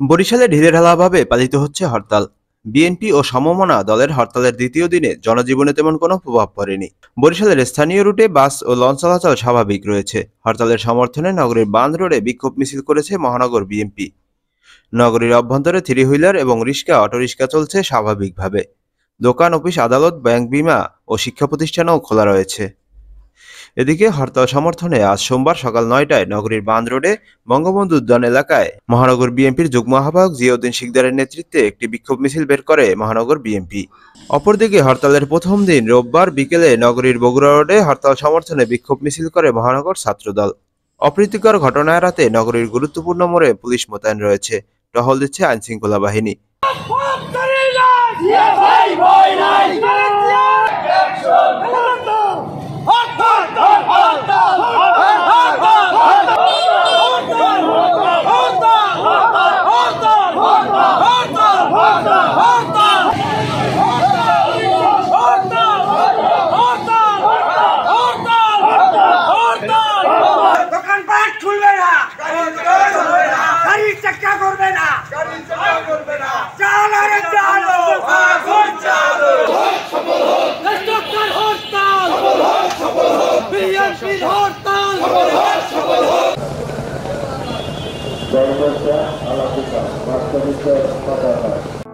বরিশালে ঢিলেঢালাভাবে পালিত হচ্ছে হরতাল। বিএনপি ও সমমনা দলের হরতালের দ্বিতীয় দিনে জনজীবনে তেমন কোনো প্রভাব পড়েনি। বরিশালের স্থানীয় রুটে বাস ও লঞ্চ চলাচল স্বাভাবিক রয়েছে। হরতালের সমর্থনে নগরীর বাঁধ রোডে বিক্ষোভ মিছিল করেছে মহানগর বিএনপি। নগরীর অভ্যন্তরে থ্রি হুইলার এবং রিক্সা, অটোরিক্সা চলছে স্বাভাবিকভাবে। দোকান, অফিস, আদালত, ব্যাংক বিমা ও শিক্ষা প্রতিষ্ঠানও খোলা রয়েছে। এদিকে হরতাল সমর্থনে আজ সোমবার সকাল নয়টায় নগরীর বাঁধ রোডে বঙ্গবন্ধু উদ্যান এলাকায় মহানগর বিএনপির যুগ্ম আহ্বায়ক জিয়াউদ্দিন শিকদারের নেতৃত্বে একটি বিক্ষোভ মিছিল বের করে মহানগর বিএনপি। অপরদিকে হরতালের প্রথম দিন রোববার বিকেলে নগরীর বগুড়া রোডে হরতাল সমর্থনে বিক্ষোভ মিছিল করে মহানগর ছাত্রদল। অপ্রীতিকর ঘটনা এড়াতে নগরীর গুরুত্বপূর্ণ মোড়ে পুলিশ মোতায়েন রয়েছে। টহল দিচ্ছে আইনশৃঙ্খলা বাহিনী। Malaysia kita, Master Mister Fatah